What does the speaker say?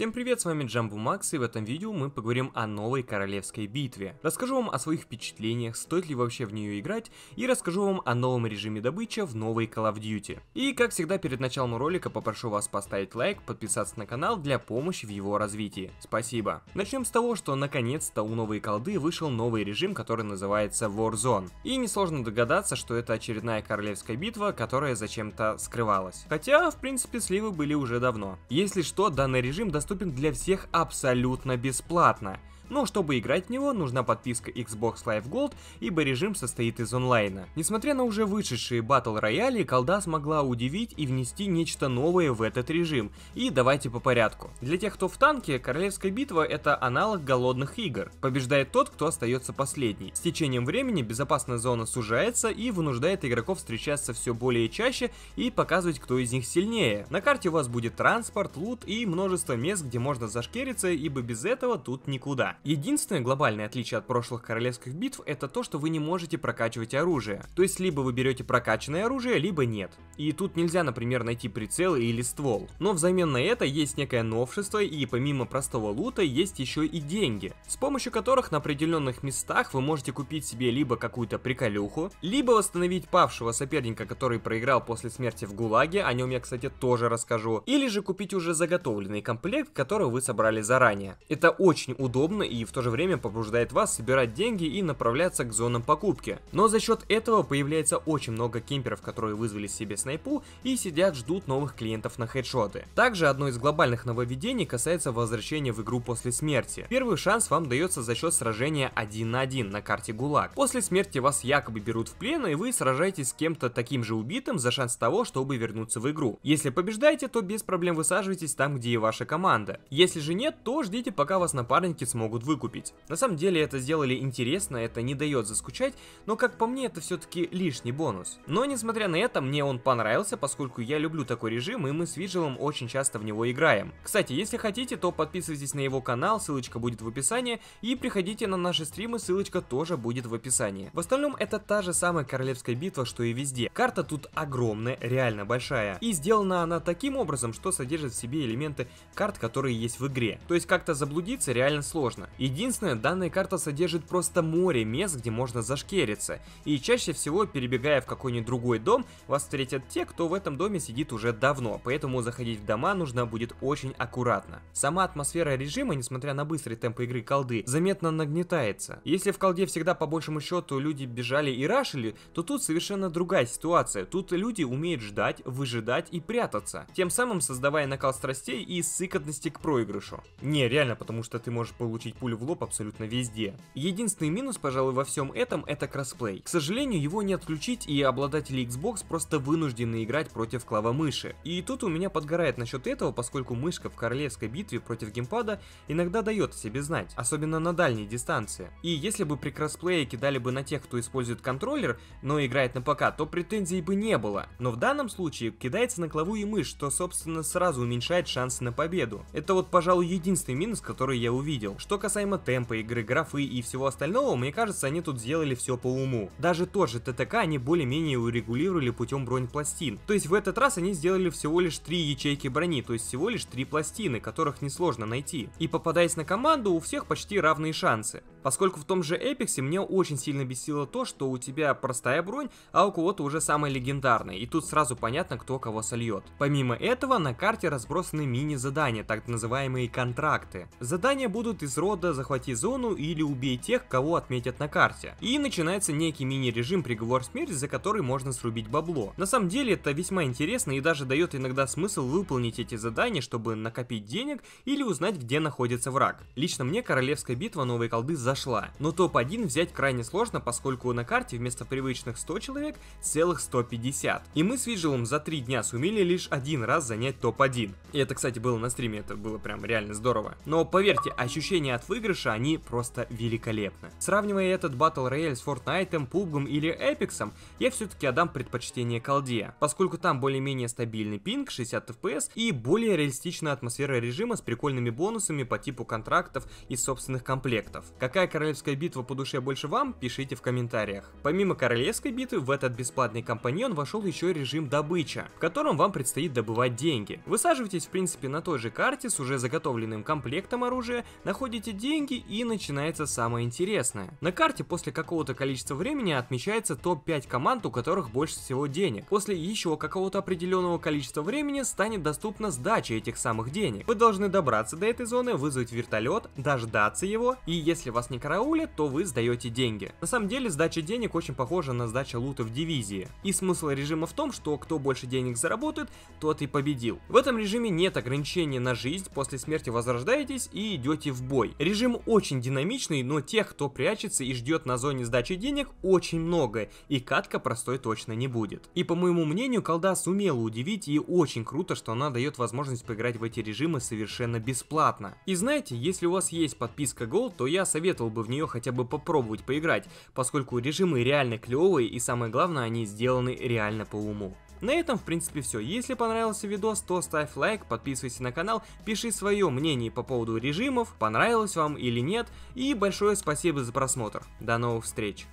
Всем привет, с вами Джамбу Макс, и в этом видео мы поговорим о новой королевской битве. Расскажу вам о своих впечатлениях, стоит ли вообще в нее играть, и расскажу вам о новом режиме добычи в новой Call of Duty. И как всегда перед началом ролика попрошу вас поставить лайк, подписаться на канал для помощи в его развитии. Спасибо. Начнем с того, что наконец-то у новой колды вышел новый режим, который называется Warzone. И несложно догадаться, что это очередная королевская битва, которая зачем-то скрывалась. Хотя, в принципе, сливы были уже давно. Если что, данный режим достаточно доступен для всех абсолютно бесплатно но чтобы играть в него, нужна подписка Xbox Live Gold, ибо режим состоит из онлайна. Несмотря на уже вышедшие батл рояли, колда смогла удивить и внести нечто новое в этот режим. И давайте по порядку. Для тех, кто в танке, Королевская битва это аналог голодных игр. Побеждает тот, кто остается последний. С течением времени безопасная зона сужается и вынуждает игроков встречаться все более чаще и показывать, кто из них сильнее. На карте у вас будет транспорт, лут и множество мест, где можно зашкериться, ибо без этого тут никуда. Единственное глобальное отличие от прошлых королевских битв это то, что вы не можете прокачивать оружие. То есть либо вы берете прокачанное оружие, либо нет. И тут нельзя, например, найти прицел или ствол. Но взамен на это есть некое новшество и помимо простого лута есть еще и деньги, с помощью которых на определенных местах вы можете купить себе либо какую-то приколюху, либо восстановить павшего соперника, который проиграл после смерти в ГУЛАГе, о нем я, кстати, тоже расскажу, или же купить уже заготовленный комплект, который вы собрали заранее. Это очень удобно и в то же время побуждает вас собирать деньги и направляться к зонам покупки. Но за счет этого появляется очень много кемперов, которые вызвали себе снайпу и сидят ждут новых клиентов на хедшоты. Также одно из глобальных нововведений касается возвращения в игру после смерти. Первый шанс вам дается за счет сражения 1 на 1 на карте ГУЛАГ. После смерти вас якобы берут в плен и вы сражаетесь с кем-то таким же убитым за шанс того, чтобы вернуться в игру. Если побеждаете, то без проблем высаживаетесь там, где и ваша команда. Если же нет, то ждите пока вас напарники смогут могут выкупить. На самом деле это сделали интересно, это не дает заскучать, но как по мне это все-таки лишний бонус. Но несмотря на это, мне он понравился, поскольку я люблю такой режим и мы с Виджилом очень часто в него играем. Кстати, если хотите, то подписывайтесь на его канал, ссылочка будет в описании, и приходите на наши стримы, ссылочка тоже будет в описании. В остальном это та же самая королевская битва, что и везде. Карта тут огромная, реально большая, и сделана она таким образом, что содержит в себе элементы карт, которые есть в игре. То есть как-то заблудиться реально сложно. Единственное, данная карта содержит просто море мест, где можно зашкериться, и чаще всего, перебегая в какой-нибудь другой дом, вас встретят те, кто в этом доме сидит уже давно, поэтому заходить в дома нужно будет очень аккуратно. Сама атмосфера режима, несмотря на быстрый темп игры колды, заметно нагнетается. Если в колде всегда по большему счету люди бежали и рашили, то тут совершенно другая ситуация. Тут люди умеют ждать, выжидать и прятаться, тем самым создавая накал страстей и сыкотности к проигрышу. Не, реально, потому что ты можешь получить пулю в лоб абсолютно везде. Единственный минус, пожалуй, во всем этом это кроссплей. К сожалению, его не отключить и обладатели Xbox просто вынуждены играть против клавомыши. И тут у меня подгорает насчет этого, поскольку мышка в королевской битве против геймпада иногда дает о себе знать, особенно на дальней дистанции. И если бы при кроссплее кидали бы на тех, кто использует контроллер, но играет на ПК, то претензий бы не было. Но в данном случае кидается на клаву и мышь, что собственно сразу уменьшает шансы на победу. Это вот, пожалуй, единственный минус, который я увидел. Что касаемо темпа игры, графы и всего остального, мне кажется, они тут сделали все по уму. Даже тот же ТТК они более-менее урегулировали путем бронепластин. То есть в этот раз они сделали всего лишь три ячейки брони, то есть всего лишь три пластины, которых несложно найти. И попадаясь на команду, у всех почти равные шансы. Поскольку в том же Эпиксе мне очень сильно бесило то, что у тебя простая бронь, а у кого-то уже самая легендарная, и тут сразу понятно, кто кого сольет. Помимо этого, на карте разбросаны мини-задания, так называемые контракты. Задания будут из рода захвати зону или убей тех, кого отметят на карте. И начинается некий мини-режим приговор смерти, за который можно срубить бабло. На самом деле это весьма интересно и даже дает иногда смысл выполнить эти задания, чтобы накопить денег или узнать, где находится враг. Лично мне королевская битва новой колды зашла, но топ-1 взять крайне сложно, поскольку на карте вместо привычных 100 человек целых 150. И мы с Виджилом за 3 дня сумели лишь один раз занять топ-1. И это, кстати, было на стриме, это было прям реально здорово. Но поверьте, ощущение от выигрыша они просто великолепны. Сравнивая этот Battle Royale с Fortnite, PUBG или Apex, я все-таки отдам предпочтение колде, поскольку там более-менее стабильный пинг 60 FPS и более реалистичная атмосфера режима с прикольными бонусами по типу контрактов и собственных комплектов. Какая королевская битва по душе больше вам, пишите в комментариях. Помимо королевской битвы, в этот бесплатный компаньон вошел еще режим добыча, в котором вам предстоит добывать деньги. Высаживайтесь в принципе на той же карте с уже заготовленным комплектом оружия, находите деньги и начинается самое интересное. На карте после какого-то количества времени отмечается топ-5 команд, у которых больше всего денег. После еще какого-то определенного количества времени станет доступна сдача этих самых денег. Вы должны добраться до этой зоны, вызвать вертолет, дождаться его, и если вас не караулят, то вы сдаете деньги. На самом деле сдача денег очень похожа на сдача лута в дивизии. И смысл режима в том, что кто больше денег заработает, тот и победил. В этом режиме нет ограничений на жизнь, после смерти возрождаетесь и идете в бой. Режим очень динамичный, но тех, кто прячется и ждет на зоне сдачи денег, очень много, и катка простой точно не будет. И по моему мнению, колда сумела удивить, и очень круто, что она дает возможность поиграть в эти режимы совершенно бесплатно. И знаете, если у вас есть подписка Gold, то я советовал бы в нее хотя бы попробовать поиграть, поскольку режимы реально клевые и самое главное, они сделаны реально по уму. На этом в принципе все. Если понравился видос, то ставь лайк, подписывайся на канал, пиши свое мнение по поводу режимов, понравилось вам или нет, и большое спасибо за просмотр. До новых встреч!